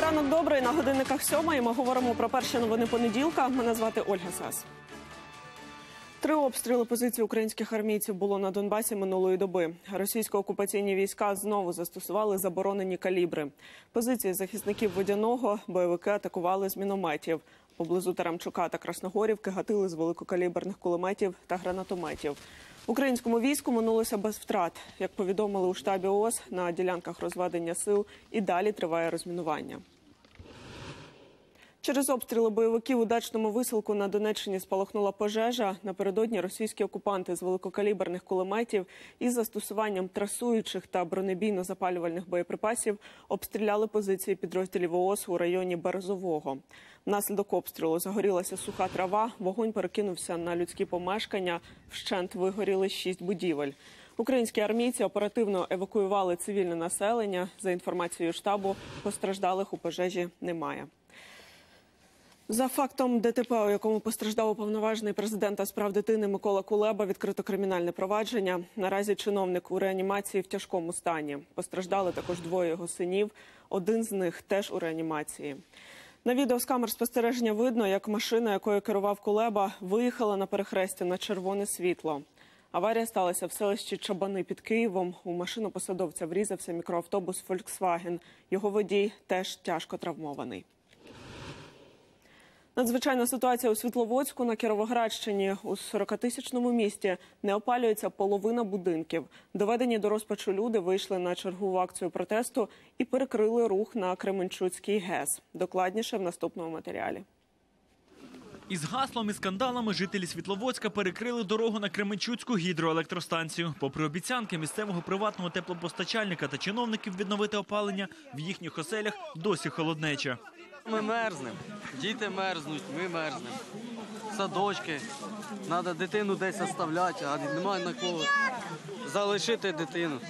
Ранок добрий на годинниках сьома. І ми говоримо про перші новини понеділка. Мене звати Ольга Сас. Три обстріли позицій українських армійців було на Донбасі минулої доби. Російсько-окупаційні війська знову застосували заборонені калібри. Позиції захисників водяного бойовики атакували з мінометів. Поблизу Тарамчука та Красногорівки гатили з великокаліберних кулеметів та гранатометів. Українському війську минулося без втрат. Як повідомили у штабі ООС, на ділянках розведення сил і далі триває розмінування. Через обстріли бойовиків у дачному висилку на Донеччині спалахнула пожежа. Напередодні російські окупанти з великокаліберних кулеметів із застосуванням трасуючих та бронебійно-запалювальних боєприпасів обстріляли позиції підрозділів ООС у районі Березового. Внаслідок обстрілу загорілася суха трава. Вогонь перекинувся на людські помешкання. Вщент вигоріли шість будівель. Українські армійці оперативно евакуювали цивільне населення. За інформацією штабу, постраждалих у пожежі немає. За фактом ДТП, у якому постраждав уповноважений президента з прав дитини Микола Кулеба, відкрито кримінальне провадження. Наразі чиновник у реанімації в тяжкому стані. Постраждали також двоє його синів. Один з них теж у реанімації. На відео з камер спостереження видно, як машина, якою керував Кулеба, виїхала на перехрестя на червоне світло. Аварія сталася в селищі Чабани під Києвом. У машину посадовця врізався мікроавтобус Volkswagen. Його водій теж тяжко травмований. Надзвичайна ситуація у Світловодську на Кіровоградщині у 40-тисячному місті не опалюється половина будинків. Доведені до розпачу люди вийшли на чергову акцію протесту і перекрили рух на Кременчуцький ГЕС. Докладніше в наступному матеріалі. Із гаслом і скандалами жителі Світловодська перекрили дорогу на Кременчуцьку гідроелектростанцію. Попри обіцянки місцевого приватного теплопостачальника та чиновників відновити опалення, в їхніх оселях досі холоднеча. Ми мерзнемо, діти мерзнуть, ми мерзнемо. Садочки, треба дитину десь оставляти, а немає на кого залишити дитину.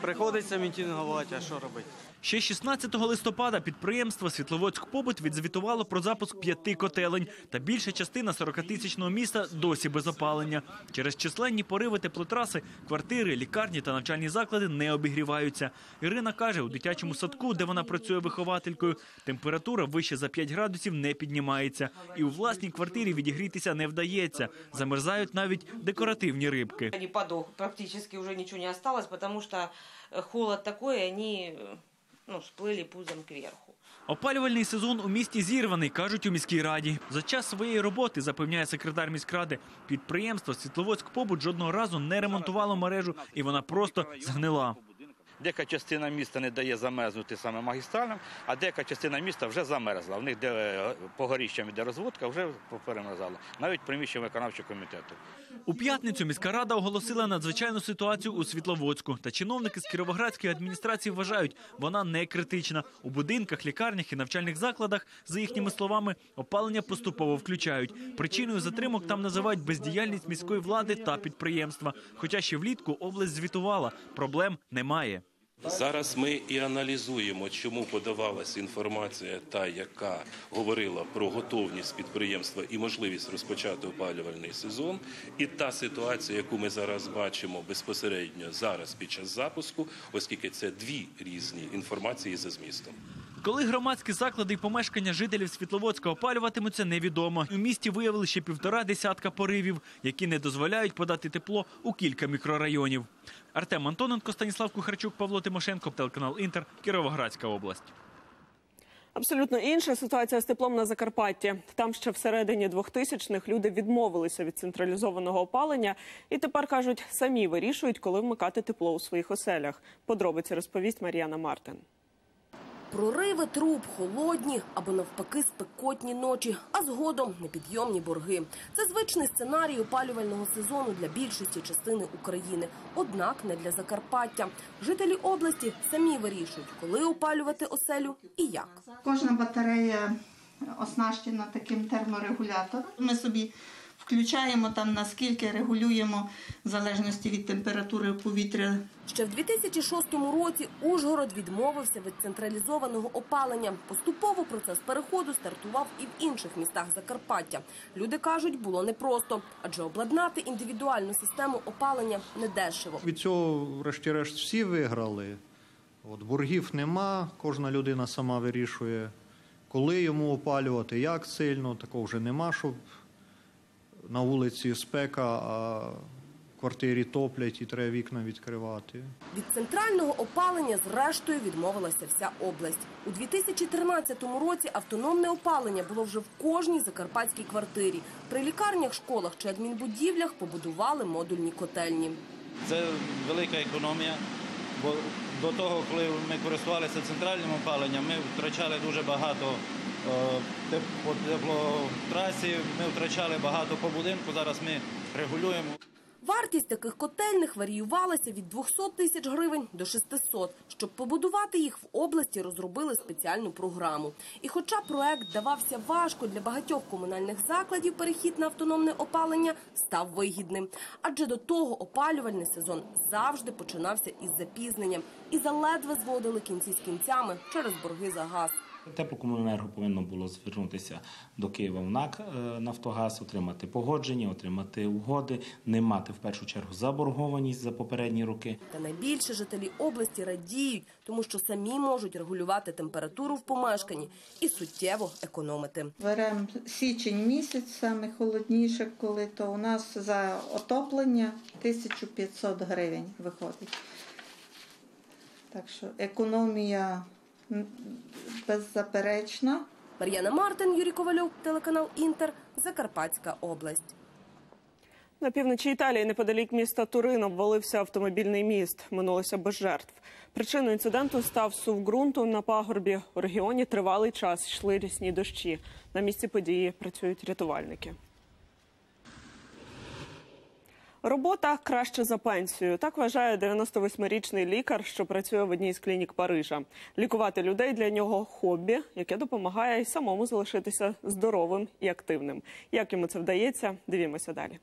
Приходиться мітингувати, а що робити? Ще 16 листопада підприємство Світловодськ побут відзвітувало про запуск п'яти котелень. Та більша частина 40-тисячного міста досі без опалення. Через численні пориви теплотраси квартири, лікарні та навчальні заклади не обігріваються. Ірина каже, у дитячому садку, де вона працює вихователькою, температура вище за 5 градусів не піднімається. І у власній квартирі відігрітися не вдається. Замерзають навіть декоративні рибки. Они подох, практически уже ничего не осталось, потому что э, холод такой, они э, ну, сплили пузом кверху. Опалювальний сезон у місті зірваний, кажуть у міській раді. За час своєї роботи, запевняє секретар міськради, підприємство Світловодськ побут жодного разу не ремонтувало мережу, і вона просто згнила. Деяка частина міста не дає замерзнути саме магістральним, а деяка частина міста вже замерзла. В них де е, по іде розводка, вже перемерзала. Навіть приміщення виконавчого комітету. У п'ятницю міська рада оголосила надзвичайну ситуацію у Світловодську. Та чиновники з Кіровоградської адміністрації вважають, вона не критична. У будинках, лікарнях і навчальних закладах, за їхніми словами, опалення поступово включають. Причиною затримок там називають бездіяльність міської влади та підприємства. Хоча ще влітку область звітувала, проблем немає. Зараз ми і аналізуємо, чому подавалася інформація, та яка говорила про готовність підприємства і можливість розпочати опалювальний сезон, і та ситуація, яку ми зараз бачимо безпосередньо зараз під час запуску, оскільки це дві різні інформації за змістом. Коли громадські заклади і помешкання жителів Світловодська опалюватимуться, невідомо. У місті виявили ще півтора десятка поривів, які не дозволяють подати тепло у кілька мікрорайонів. Артем Антоненко, Станіслав Кухарчук, Павло Тимошенко, телеканал Інтер, Кіровоградська область. Абсолютно інша ситуація з теплом на Закарпатті. Там ще всередині 2000-х люди відмовилися від централізованого опалення і тепер кажуть, самі вирішують, коли вмикати тепло у своїх оселях. Подробиці розповість Мар'яна Мартин. Прориви труб, холодні або навпаки спекотні ночі, а згодом непідйомні борги. Це звичний сценарій опалювального сезону для більшості частини України, однак не для Закарпаття. Жителі області самі вирішують, коли опалювати оселю і як. Кожна батарея оснащена таким терморегулятором. Ми собі включаємо там наскільки регулюємо в залежності від температури повітря. Ще в 2006 році Ужгород відмовився від централізованого опалення. Поступово процес переходу стартував і в інших містах Закарпаття. Люди кажуть, було непросто, адже обладнати індивідуальну систему опалення недешево. Від цього, врешті-решт, всі виграли. От боргів нема, кожна людина сама вирішує, коли йому опалювати, як сильно. Такого вже нема, щоб на вулиці спека, а в квартирі топлять і треба вікна відкривати. Від центрального опалення зрештою відмовилася вся область. У 2013 році автономне опалення було вже в кожній закарпатській квартирі. При лікарнях, школах чи адмінбудівлях побудували модульні котельні. Це велика економія, бо до того, коли ми користувалися центральним опаленням, ми втрачали дуже багато по теплотрасі, ми втрачали багато по будинку. Зараз ми регулюємо. Вартість таких котельних варіювалася від 200 тисяч гривень до 600. Щоб побудувати їх в області, розробили спеціальну програму. І хоча проект давався важко для багатьох комунальних закладів, перехід на автономне опалення став вигідним. Адже до того опалювальний сезон завжди починався із запізненням і заледве зводили кінці з кінцями через борги за газ. Теплокомуненерго повинно було звернутися до Києва в НАК е, Нафтогаз, отримати погодження, отримати угоди, не мати в першу чергу заборгованість за попередні роки. Та найбільше жителі області радіють, тому що самі можуть регулювати температуру в помешканні і суттєво економити. Беремо січень місяць, саме холодніше, коли то у нас за отоплення 1500 гривень виходить. Так що економія беззаперечна. Мар'яна Мартин, Юрій Ковальов, телеканал Інтер, Закарпатська область. На півночі Італії, неподалік міста Турин, обвалився автомобільний міст. Минулося без жертв. Причиною інциденту став сув ґрунту на пагорбі. У регіоні тривалий час йшли рісні дощі. На місці події працюють рятувальники. Робота краще за пенсію. Так вважає 98-річний лікар, що працює в одній з клінік Парижа. Лікувати людей для нього хобі, яке допомагає й самому залишитися здоровим і активним. Як йому це вдається, дивімося далі.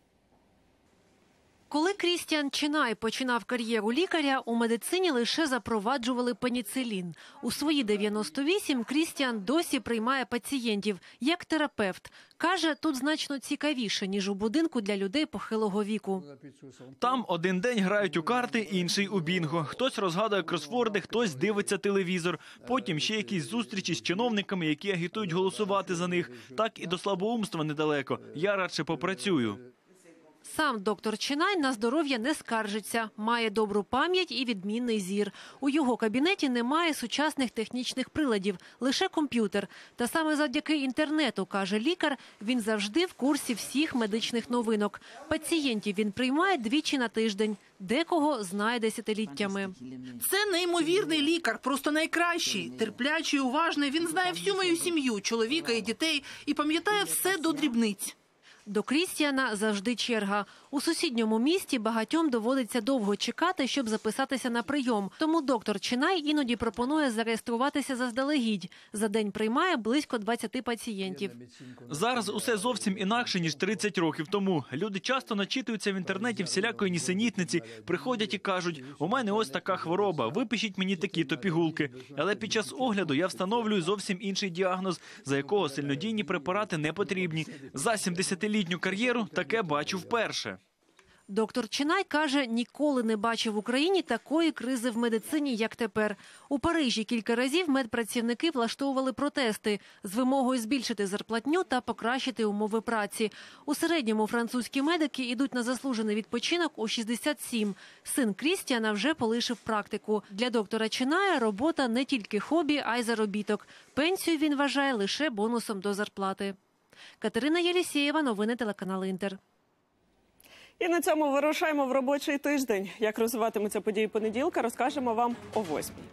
Коли Крістіан Чинай починав кар'єру лікаря, у медицині лише запроваджували пеніцилін. У свої 98 Крістіан досі приймає пацієнтів як терапевт. Каже, тут значно цікавіше, ніж у будинку для людей похилого віку. Там один день грають у карти, інший у бінго. Хтось розгадує кросворди, хтось дивиться телевізор. Потім ще якісь зустрічі з чиновниками, які агітують голосувати за них. Так і до слабоумства недалеко. Я радше попрацюю. Сам доктор Чинай на здоров'я не скаржиться, має добру пам'ять і відмінний зір. У його кабінеті немає сучасних технічних приладів, лише комп'ютер. Та саме завдяки інтернету, каже лікар, він завжди в курсі всіх медичних новинок. Пацієнтів він приймає двічі на тиждень, декого знає десятиліттями. Це неймовірний лікар, просто найкращий, терплячий, уважний. Він знає всю мою сім'ю, чоловіка і дітей, і пам'ятає все до дрібниць. До Крістіана завжди черга. У сусідньому місті багатьом доводиться довго чекати, щоб записатися на прийом. Тому доктор Чинай іноді пропонує зареєструватися заздалегідь. За день приймає близько 20 пацієнтів. Зараз усе зовсім інакше ніж 30 років тому. Люди часто начитуються в інтернеті всілякої нісенітниці, приходять і кажуть: у мене ось така хвороба, випишіть мені такі-то пігулки. Але під час огляду я встановлюю зовсім інший діагноз, за якого сильнодійні препарати не потрібні. За 70-літню кар'єру таке бачу вперше. Доктор Чинай каже, ніколи не бачив в Україні такої кризи в медицині, як тепер. У Парижі кілька разів медпрацівники влаштовували протести з вимогою збільшити зарплатню та покращити умови праці. У середньому французькі медики йдуть на заслужений відпочинок у 67. Син Крістіана вже полишив практику. Для доктора Чиная робота не тільки хобі, а й заробіток. Пенсію він вважає лише бонусом до зарплати. Катерина Єлісєєва, новини телеканал Інтер. І на цьому вирушаємо в робочий тиждень. Як розвиватимуться події понеділка, розкажемо вам о восьмій.